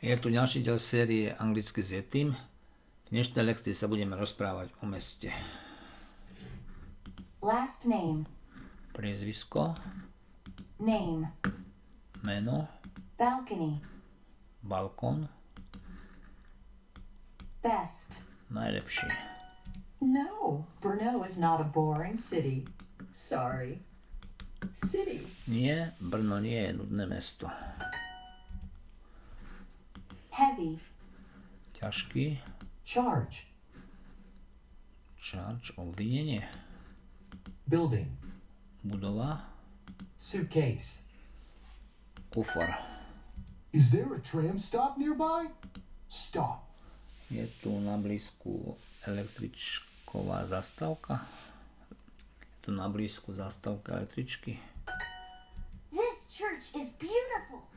Je tu ďalší diel série Anglicky s Yetim. V dnešnej lekcii sa budeme rozprávať o meste. Last name. Priezvisko, Name. meno, Balcony. balkón, Best. najlepší. No, Brno is not a boring city. Sorry. City. Nie, Brno nie je nudné mesto. Heavy. Ťažký, Charge. charge, obvinenie, Building. budova, Suitcase. kufor. Is there a tram stop nearby? Stop. Je tu na blízku električková zastávka. Je tu na blízku zastávka električky. This church is beautiful.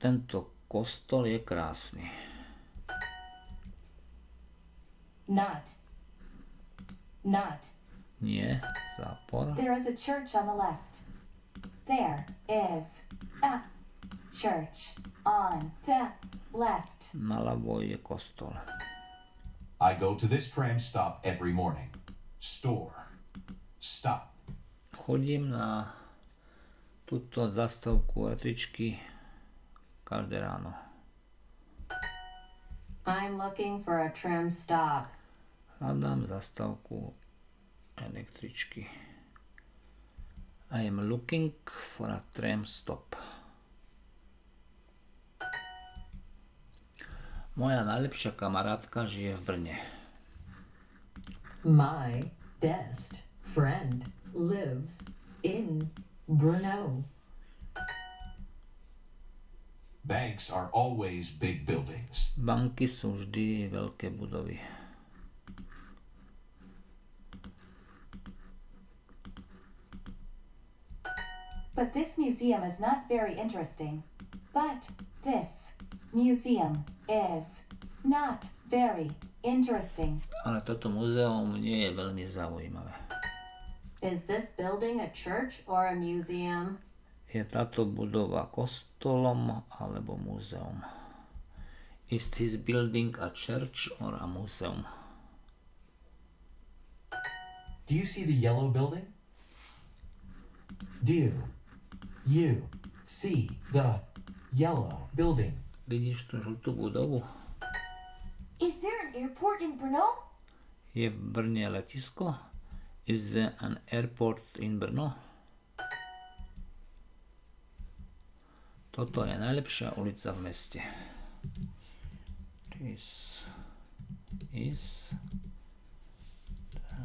Tento kostol je krásny. Not. Not. Nie, zápor. There is a church on the left. There is a church on the left. Naľavo je kostol. I go to this tram stop every morning. Store. Stop. Chodím na túto zastavku električky každé ráno. I'm looking for a tram stop. Hľadám zastavku električky. I am looking for a tram stop. Moja najlepšia kamarátka žije v Brne. My best friend lives in Brno. Banks are always big buildings. Banky sú vždy veľké budovy. But this museum is not very interesting. But this museum is not very interesting. Ale toto muzeum nie je veľmi zaujímavé. Is this building a church or a museum? Je táto budova kostolom alebo múzeum? Is this building a church or a museum? Do you see the yellow building? Do you? You see the yellow building? Vidíš tú žltú budovu? Is there an airport in Brno? Je v Brne letisko? Is there an airport in Brno? Toto je najlepšia ulica v meste. This is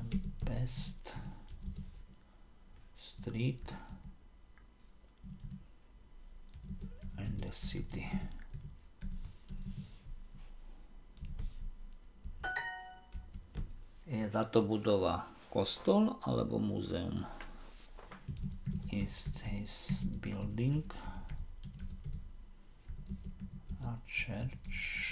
the best street in the city. Je táto budova kostol alebo múzeum? Is this building church